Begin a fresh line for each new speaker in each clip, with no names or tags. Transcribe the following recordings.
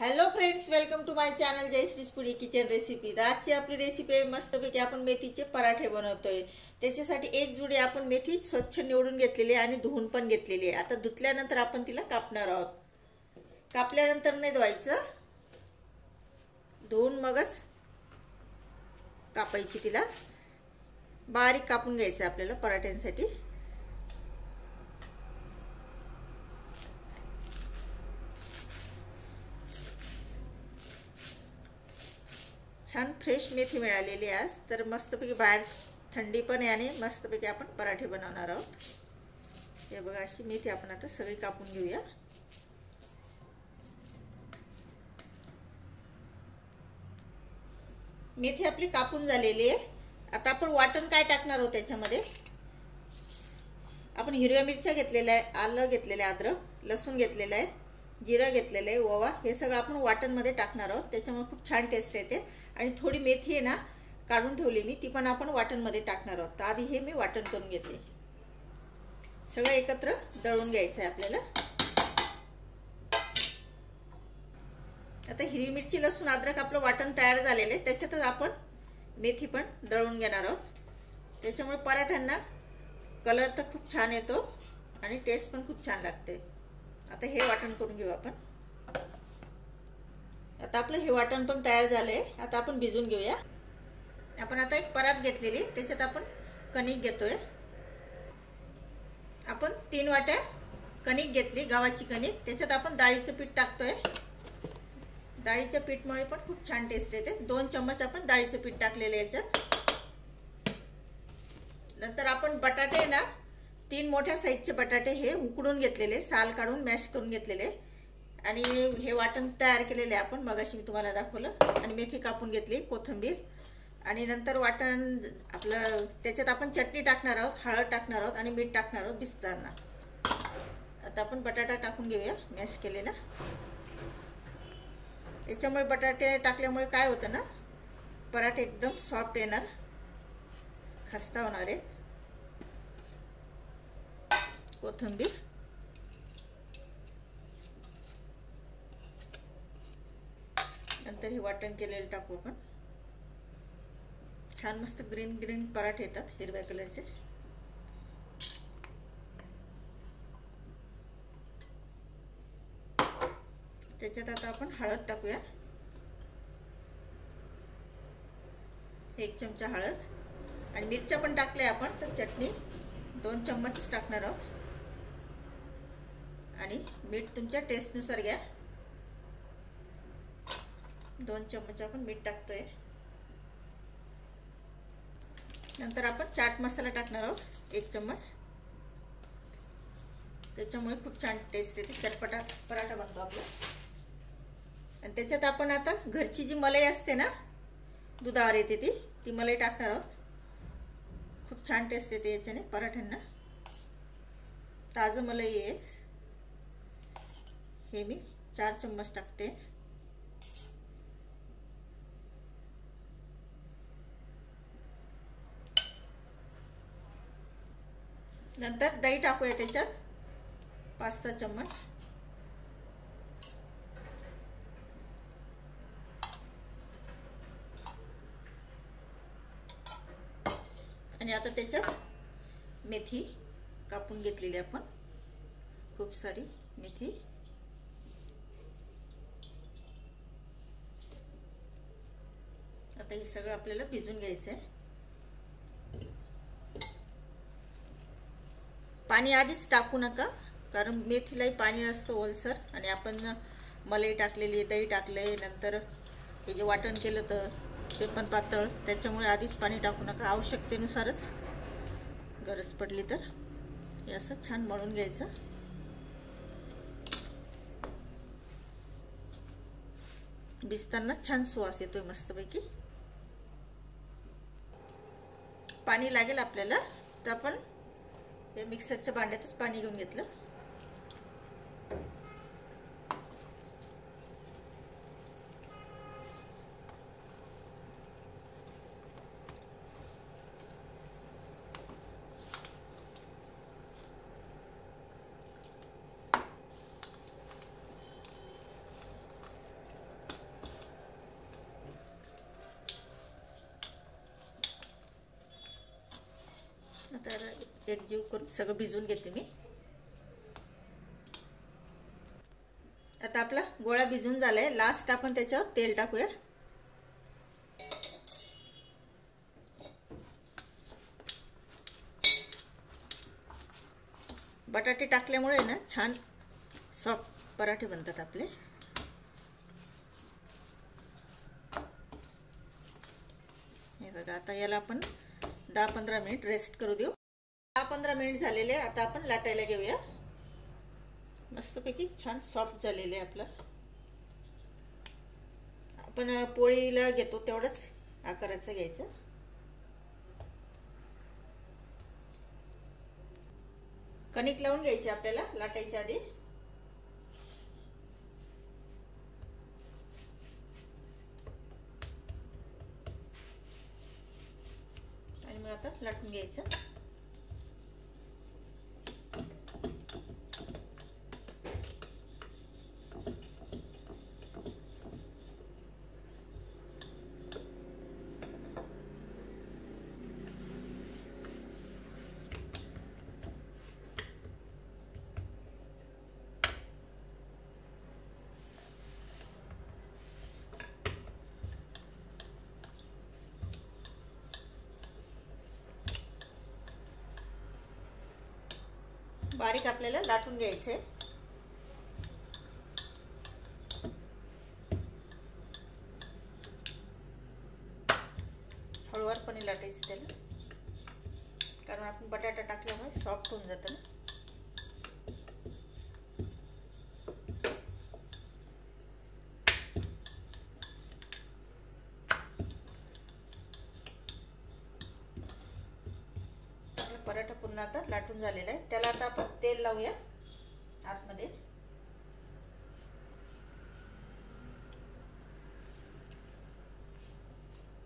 Hello friends welcome to my channel Jayashree Pudi kitchen recipe तर आजची आपली recipe आहे मस्तपैकी आपण मेथीचे पराठे बनवतोय. त्याच्यासाठी एक जुडी आपण मेथी स्वच्छ निवडून घेतलेली आहे आणि धुवून पण घेतलेली आहे. आता धुतल्यानंतर आपण तिला कापणार आहोत. कापल्यानंतर नाही धुवायचं. धुवून मगच कापायची तिला. बारीक कापून घ्यायचं आपल्याला पराठ्यांसाठी. छान फ्रेश मेथी मिळालेली आज. तर मस्तपैकी बाहेर थंडी पण आहे आणि मस्तपैकी आपण पराठे बनवणार आहोत. हे बघा अशी मेथी आपण आता सगळी कापून घेऊया. मेथी आपली कापून झालेली आहे. आता आपण वाटण काय टाकणार आहोत त्याच्यामध्ये? आपण हिरव्या मिरच्या घेतलेल्या आहे आलं घेतलेलं आहे अद्रक लसूण घेतलेलं आहे. जिरं घेतलेलं आहे ओवा. हे सगळं आपण वाटणमध्ये टाकणार आहोत. त्याच्यामुळे खूप छान टेस्ट येते. आणि थोडी मेथी आहे ना काढून ठेवली मी ती पण आपण वाटणमध्ये टाकणार आहोत. तर आधी हे मी वाटण करून घेते. सगळं एकत्र दळून घ्यायचं आहे आपल्याला. आता हिरवी मिरची लसूण अद्रक आपलं वाटण तयार झालेलं आहे. त्याच्यातच आपण मेथी पण दळून घेणार आहोत. त्याच्यामुळे पराठ्यांना कलर तर खूप छान येतो आणि टेस्ट पण खूप छान लागते. आता हे वाटण करून घेऊ आपण. आता आपलं हे वाटण पण तयार झालंय. आता आपण भिजून घेऊया. आपण आता एक परात घेतलेली त्याच्यात आपण कणिक घेतोय. आपण तीन वाट्या कणिक घेतली गव्हाची कणिक. त्याच्यात आपण डाळीचं पीठ टाकतोय. डाळीच्या पीठमुळे पण खूप छान टेस्ट येते. दोन चम्मच आपण डाळीचं पीठ टाकलेलं याच्यात. नंतर आपण बटाटे ना तीन मोठ्या साईजचे बटाटे हे उकडून घेतलेले साल काढून मॅश करून घेतलेले. आणि हे वाटण तयार केलेले आपण मगाशी मी तुम्हाला दाखवलं. आणि मेथी कापून घेतली कोथिंबीर. आणि नंतर वाटण आपलं त्याच्यात आपण चटणी टाकणार आहोत हळद टाकणार आहोत आणि मीठ टाकणार आहोत भिजताना. आता आपण बटाटा टाकून घेऊया मॅश केलेला. याच्यामुळे बटाटे टाकल्यामुळे काय होतं ना पराठे एकदम सॉफ्ट येणार खस्ता होणार आहे कोथिंबीर. नंतर हे वाटण केलेलं टाकू आपण. छान मस्त ग्रीन ग्रीन पराठे येतात हिरव्या कलरचे. त्याच्यात आता आपण हळद टाकूया. एक चमचा हळद. आणि मिरच्या पण टाकल्या आपण तर चटणी दोन चम्मचच टाकणार आहोत. आणि मीठ तुमच्या टेस्टनुसार घ्या. दोन चम्मच आपण मीठ टाकतोय. नंतर आपण चाट मसाला टाकणार आहोत एक चम्मच. त्याच्यामुळे खूप छान टेस्ट येते. चटपटा पराठा बनतो आपला. आणि त्याच्यात आपण आता घरची जी मलाई असते ना दुधावर येते ती ती मलाई टाकणार आहोत. खूप छान टेस्ट येते याच्याने पराठ्यांना. ताजं मलाई आहे. हे मी चार चम्मच टाकते. नंतर दही टाकूया त्याच्यात. पाच सहा चम्मच. आणि आता त्याच्यात मेथी कापून घेतलेली आपण. खूप सारी मेथी. आता हे सगळं आपल्याला भिजून घ्यायचं आहे. पाणी आधीच टाकू नका कारण मेथीलाही पाणी असतं ओलसर आणि आपण मलाई टाकलेली दही टाकले नंतर हे जे वाटण केलं तर ते पण पातळ त्याच्यामुळे आधीच पाणी टाकू नका. आवश्यकतेनुसारच गरज पडली तर. हे असं छान मळून घ्यायचं. भिजताना छान सुवास येतोय मस्तपैकी. पाणी लागेल आपल्याला. तर आपण हे मिक्सरच्या भांड्यातच पाणी घेऊन घेतलं. तर एक जीव करून सगळं भिजवून घेते मी. आता आपला गोळा भिजून झालाय. लास्ट आपण त्याच्यावर तेल टाकूया. बटाटे टाकल्यामुळे ना छान सॉफ्ट पराठे बनतात आपले. हे बघा आता याला आपण दहा पंधरा मिनिट रेस्ट करू देऊ. दहा पंधरा मिनिट झालेले आता आपण लाटायला घेऊया. मस्तपैकी छान सॉफ्ट झालेले आपलं. आपण पोळीला घेतो तेवढंच आकाराचं घ्यायचं. कणिक लावून घ्यायची आपल्याला लाटायच्या आधी आणि मग आता लाटून घ्यायचं. बारीक आपल्याला लाटून घ्यायचे. हळूवारपणे लाटायचं त्याला. कारण आपण बटाटा टाकल्यामुळे सॉफ्ट होऊन जातं ना. पराठा पुन्हा आता लाटून झालेला आहे. त्याला आता आपण तेल लावूया आतमध्ये.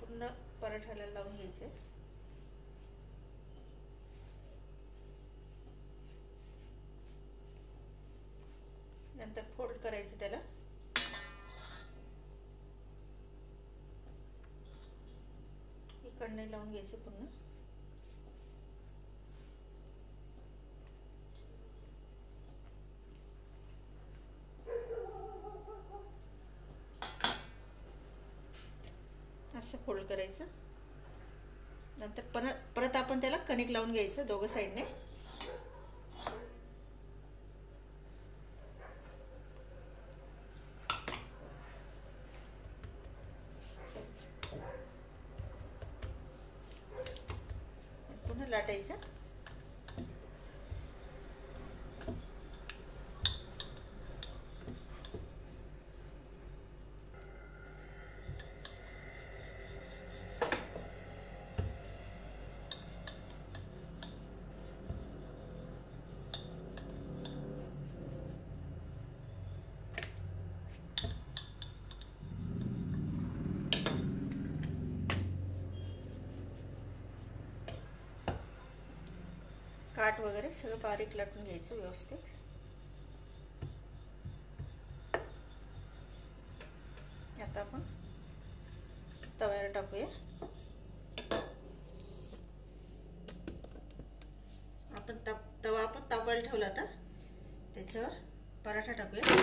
पूर्ण पराठ्याला लावून घ्यायचे. नंतर फोल्ड करायचं त्याला. इकडनं लावून घ्यायचे पूर्ण असं फोल्ड करायचं नंतर परत परत आपण त्याला कणिक लावून घ्यायचं दोघं साईडने. पुन्हा लाटायचं. पाट वगैरे सगळं बारीक लाटून घ्यायचं व्यवस्थित. आता आपण तव्यावर टाकूया. आपण तवा आपण तापायला ठेवला आता त्याच्यावर पराठा टाकूया.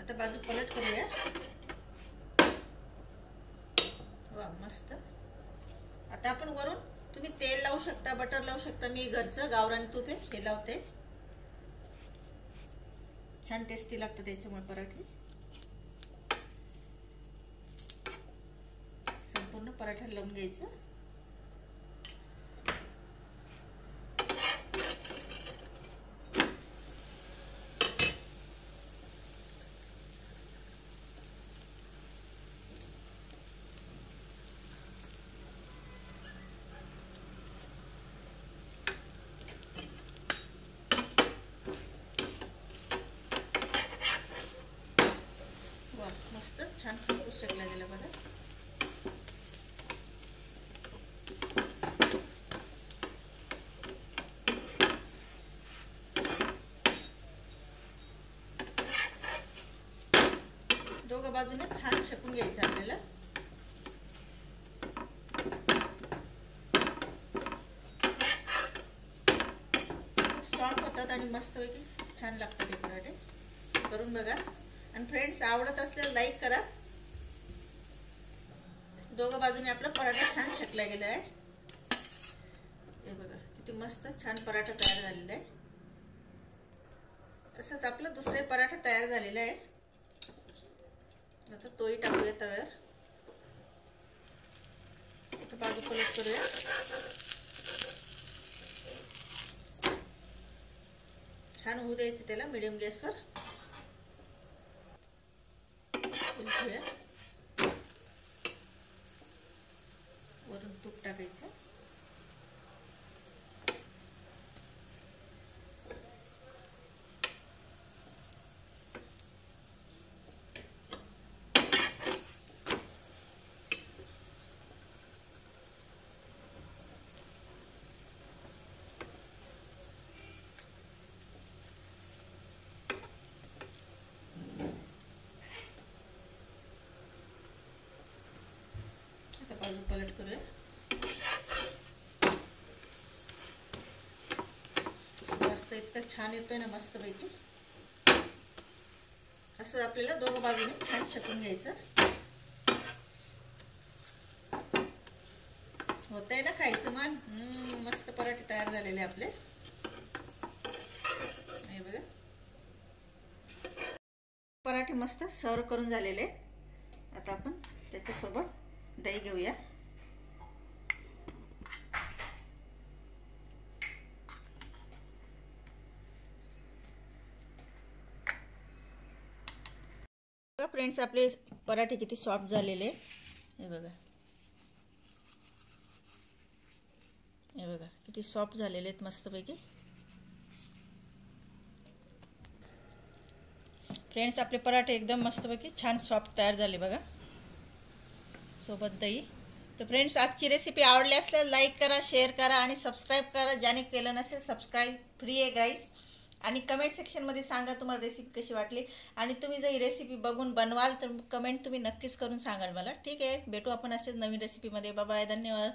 आता बाजू पलट करूया. वा मस्त. आता आपण वरून तुम्ही तेल लावू शकता बटर लावू शकता. मी घरचं गावरान तूप आहे हे लावते. छान टेस्टी लागतं त्याच्यामुळे पराठे. संपूर्ण पराठ्याला लावून घ्यायचं. चकला गेला बघा दोघं बाजूने छान शकून घ्यायचं आपल्याला. खूप सॉफ्ट होतात आणि मस्तपैकी छान लागतात हे पराठे. करून बघा. आणि फ्रेंड्स आवडत असल्यास लाईक करा. दोघं बाजूने आपला पराठा छान शेकला गेला आहे. हे बघा किती मस्त छान पराठा तयार झालेला आहे. असंच आपलं दुसरे पराठा तयार झालेला आहे. आता तोही टाकूया तव्यावर. आता बाजू पलट करूया. छान होऊ द्यायचं त्याला मिडियम गॅसवर ठेवूया वरून तूप टाकायचं आता बाजू पलट करूया मस्त इतका छान येतोय ना मस्त पैकी असं आपल्याला दोघं बाजूने छान शकून घ्यायचं. होतंय ना खायचं मन? मस्त पराठे तयार झालेले आपले. हे बघा. पराठे मस्त सर्व करून झालेले. आता आपण त्याच्यासोबत दही घेऊया. फ्रेंड्स आपले पराठे किती सॉफ्ट झालेले. हे बघा. हे बघा किती सॉफ्ट झालेले आहेत मस्तपैकी. फ्रेंड्स आपले पराठे एकदम मस्तपैकी छान सॉफ्ट तयार झाले बघा. सोबत दही. तर फ्रेंड्स आजची रेसिपी आवडली असल्यास लाईक करा शेअर करा आणि सबस्क्राईब करा. ज्याने केलं नसेल सबस्क्राईब फ्री आहे गाईस आणि कमेंट सेक्शनमध्ये सांगा तुम्हाला रेसिपी कशी वाटली. आणि तुम्ही जर ही रेसिपी बघून बनवाल तर कमेंट तुम्ही नक्कीच करून सांगाल मला. ठीक आहे? भेटू आपण असेच नवीन रेसिपीमध्ये बाबाय धन्यवाद.